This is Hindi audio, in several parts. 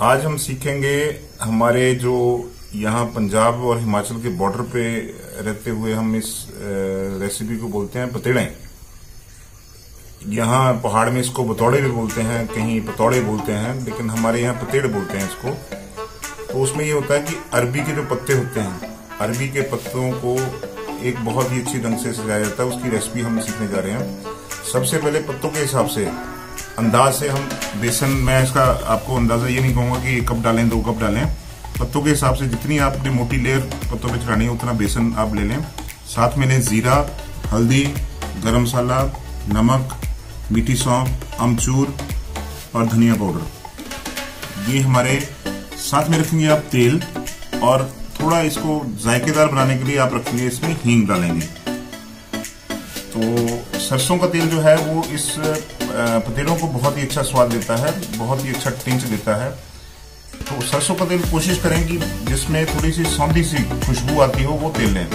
आज हम सीखेंगे हमारे जो यहाँ पंजाब और हिमाचल के बॉर्डर पे रहते हुए हम इस रेसिपी को बोलते हैं पतेड़े। यहाँ पहाड़ में इसको बतौड़े भी बोलते हैं, कहीं पतौड़े बोलते हैं, लेकिन हमारे यहाँ पतेड़ बोलते हैं इसको। तो उसमें ये होता है कि अरबी के जो पत्ते होते हैं, अरबी के पत्तों को एक बहुत ही अच्छी ढंग से सजाया जाता है, उसकी रेसिपी हम सीखने जा रहे हैं। सबसे पहले पत्तों के हिसाब से, अंदाज से हम बेसन, मैं इसका आपको अंदाज़ा ये नहीं कहूँगा कि एक कप डालें, दो कप डालें। पत्तों के हिसाब से जितनी आपने मोटी लेयर पत्तों पर चढ़ानी है, उतना बेसन आप ले लें। साथ में लें जीरा, हल्दी, गरम मसाला, नमक, मीठी सौंफ, अमचूर और धनिया पाउडर। ये हमारे साथ में रखेंगे आप तेल और थोड़ा इसको जायकेदार बनाने के लिए आप रखेंगे इसमें हींग डालेंगे। तो सरसों का तेल जो है, वो इस पतेलों को बहुत ही अच्छा स्वाद देता है, बहुत ही अच्छा टिंच देता है। तो सरसों का तेल कोशिश करें कि जिसमें थोड़ी सी सौंधी सी खुशबू आती हो, वो तेल लें।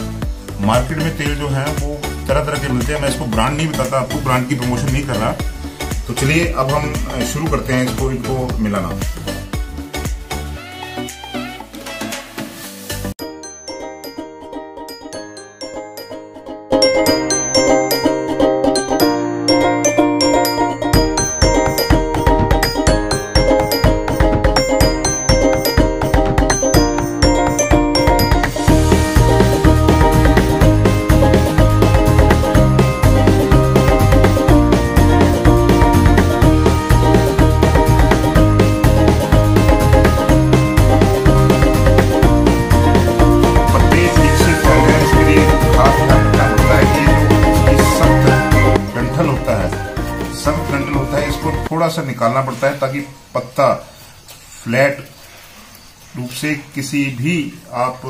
मार्केट में तेल जो है, वो तरह तरह के मिलते हैं। मैं इसको ब्रांड नहीं बताता, आपको ब्रांड की प्रमोशन नहीं कर रहा तो चलिए, अब हम शुरू करते हैं इसको, इनको मिलाना। निकालना पड़ता है ताकि पत्ता फ्लैट रूप से किसी भी आप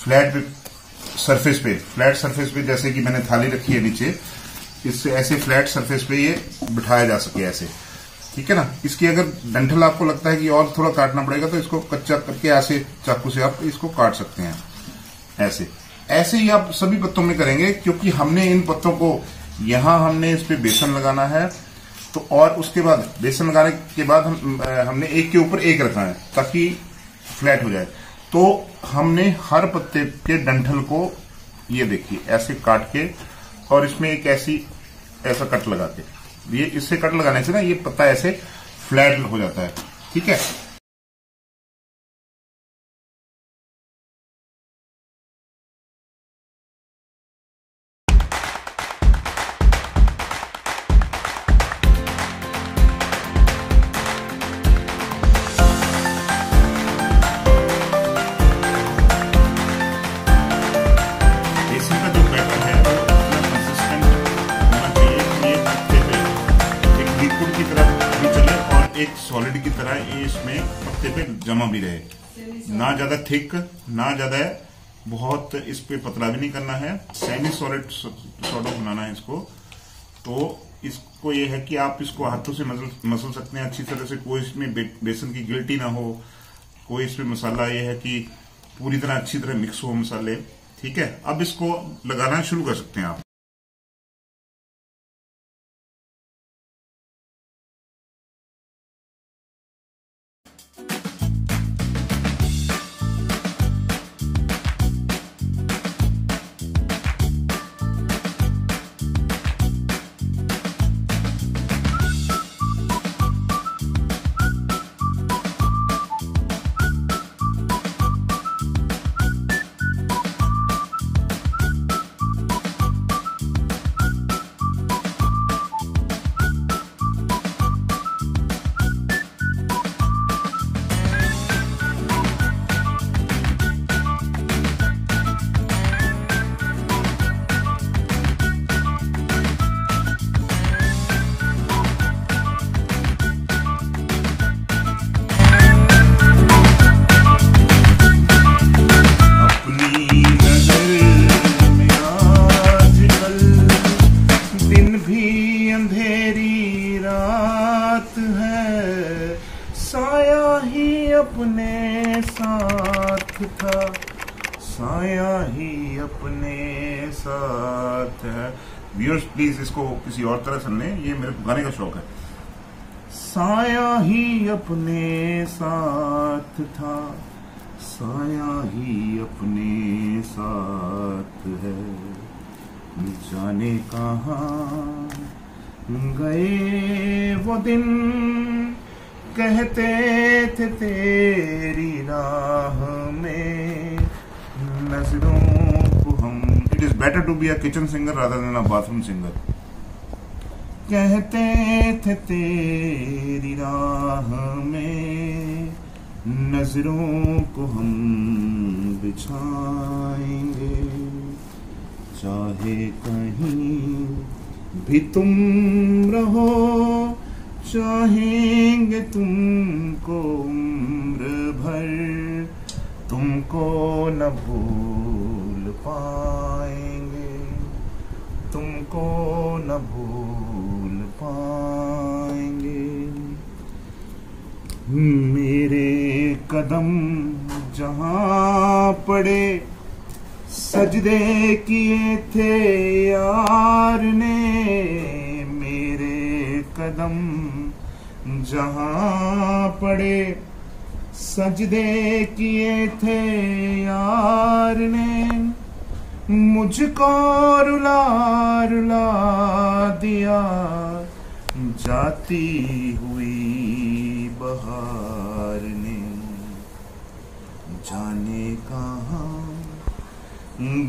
फ्लैट सरफेस पे, फ्लैट सरफेस पे जैसे कि मैंने थाली रखी है नीचे, इससे ऐसे फ्लैट सरफेस पे ये बिठाया जा सके ऐसे। ठीक है ना? इसकी अगर डंठल आपको लगता है कि और थोड़ा काटना पड़ेगा तो इसको कच्चा करके ऐसे चाकू से आप इसको काट सकते हैं। ऐसे। ऐसे ही आप सभी पत्तों में करेंगे, क्योंकि हमने इन पत्तों को, यहाँ हमने इस पे बेसन लगाना है तो और उसके बाद बेसन लगाने के बाद हम हमने एक के ऊपर एक रखा है, ताकि फ्लैट हो जाए। तो हमने हर पत्ते के डंठल को ये देखिए, ऐसे काट के और इसमें एक ऐसी, ऐसा कट लगा के। ये, इससे कट लगाने से ना ये पत्ता ऐसे फ्लैट हो जाता है। ठीक है? जमा भी रहे। ना ज़्यादा थिक ना ज़्यादा बहुत इस पे पतला भी नहीं करना है। सेमी सॉलिड सॉर्ट ऑफ़ बनाना है इसको। तो इसको ये है कि आप इसको हाथों से मसल मसल सकते हैं अच्छी तरह से। कोई इसमें बे, बेसन की गिल्टी ना हो। कोई इसमें मसाला ये है कि पूरी तरह अच्छी तरह मिक्स हो मसाले। ठीक है? अब इसको लगाना शुरू कर सकते हैं आप। अपने साथ था। साया ही अपने साथ है। व्यूअर्स प्लीज़ इसको किसी और तरह सुन लें। ये मेरे गाने का शौक है। साया ही अपने साथ था। साया ही अपने साथ है। जाने कहा? गए वो दिन। कहते थे तेरी राह में नज़रों को हम। It is better to be a kitchen singer rather than bathroom singer कहते थे तेरी राह में नज़रों को हम बिछाएँगे। चाहे कहीं भी तुम रहो चाहेंगे तुमको उम्र भर, तुमको न भूल पाएँगे, तुमको न भूल पाएँगे। मेरे कदम जहाँ पड़े, सजदे किए थे यार ने कदम, जहाँ पड़े सजदे किए थे यार ने, मुझको रुला रुला दिया जाती हुई बहार ने। जाने कहा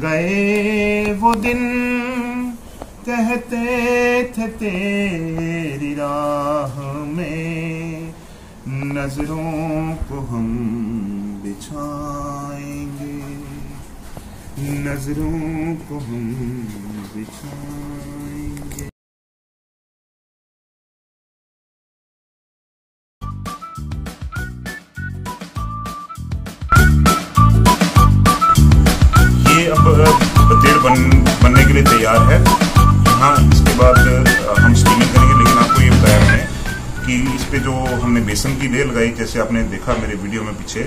गए वो दिन कहते थे तेरी राह में नज़रों को हम बिछाएँगे। नज़रों को हम बिछाएँगे। बेसन की लेयर लगाई, जैसे आपने देखा मेरे वीडियो में पीछे,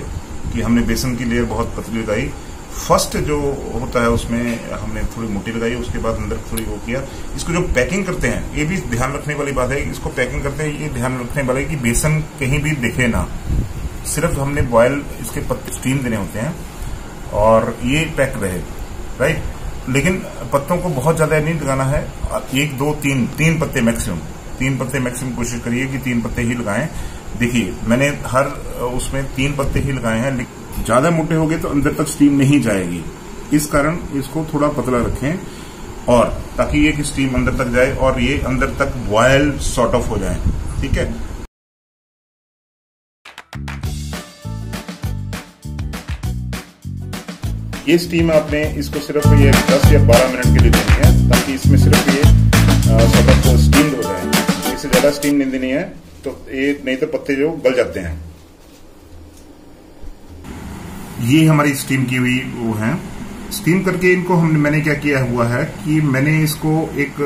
कि हमने बेसन की लेयर बहुत पतली लगाई। फ़र्स्ट जो होता है उसमें हमने थोड़ी मोटी लगाई, उसके बाद अंदर थोड़ी वो किया। इसको जो पैकिंग करते हैं, ये भी ध्यान रखने वाली बात है, इसको पैकिंग करते हैं, ये ध्यान रखने वाला है कि बेसन कहीं भी दिखे ना। सिर्फ़ हमने बॉयल इसके पत्ते स्टीम देने होते हैं, और ये पैक रहे राइट लेकिन पत्तों को बहुत ज़्यादा नहीं लगाना है। एक, दो, तीन तीन पत्ते मैक्सिमम तीन पत्ते मैक्सिमम कोशिश करिए कि तीन पत्ते ही लगाएँ। देखिए, मैंने हर उसमें तीन पत्ते ही लगाए हैं ज़्यादा मोटे हो गए तो अंदर तक स्टीम नहीं जाएगी। इस कारण इसको थोड़ा पतला रखें और ताकि ये स्टीम अंदर तक जाए और ये अंदर तक बॉयल सॉर्ट ऑफ़ हो जाए। ठीक है? ये स्टीम आपने इसको सिर्फ़ ये 10 या 12 मिनट के लिए देनी है, ताकि इसमें सिर्फ़ ये सॉर्ट ऑफ़ स्टीम्ड हो जाए। इससे ज़्यादा स्टीम नहीं देनी है। तो ये नहीं तो पत्ते जो गल जाते हैं। ये हमारी स्टीम की हुई वो है। स्टीम करके इनको हमने मैंने क्या किया हुआ है कि मैंने इसको एक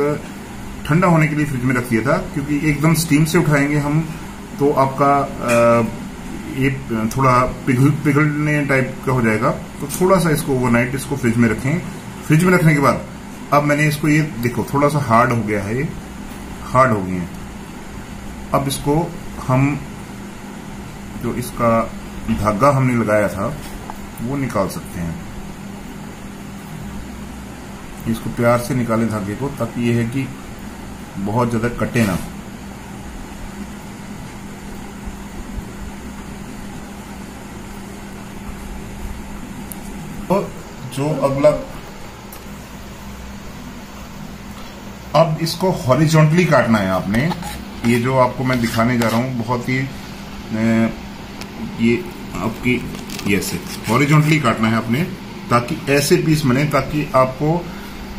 ठंडा होने के लिए फ्रिज में रख दिया था, क्योंकि एकदम स्टीम से उठाएँगे हम तो आपका ये थोड़ा पिघल, पिघलने टाइप का हो जाएगा। तो थोड़ा सा इसको ओवरनाइट इसको फ्रिज में रखें। फ्रिज में रखने के बाद, अब मैंने इसको ये देखो थोड़ा सा हार्ड हो गया है ये। हार्ड हो गए हैं। अब इसको हम जो इसका धागा हमने लगाया था, वो निकाल सकते हैं। इसको प्यार से निकालें धागे को, ताकि ये है कि बहुत ज़्यादा कटे ना। तो जो अगला, अब इसको हॉरिजॉन्टली काटना है आपने। ये जो आपको मैं दिखाने जा रहा हूँ, बहुत ही ये आपकी ये से हॉरिजॉन्टली काटना है आपने, ताकि ऐसे पीस बने, ताकि आपको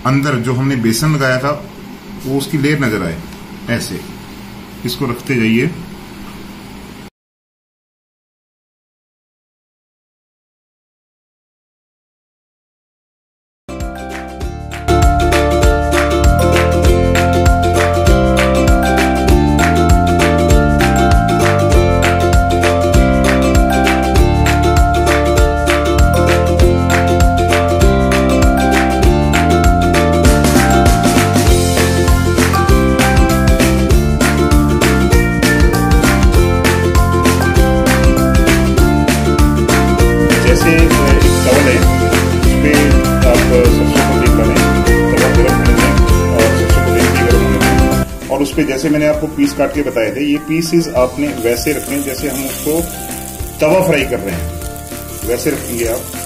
अंदर जो हमने बेसन लगाया था, वो उसकी लेयर नज़र आए, ऐसे। इसको रखते जाइए। जैसे मैंने आपको पीस काट के बताए थे, ये पीसेस आपने वैसे रखने जैसे हम उसको तवा फ्राई कर रहे हैं। वैसे रखेंगे आप।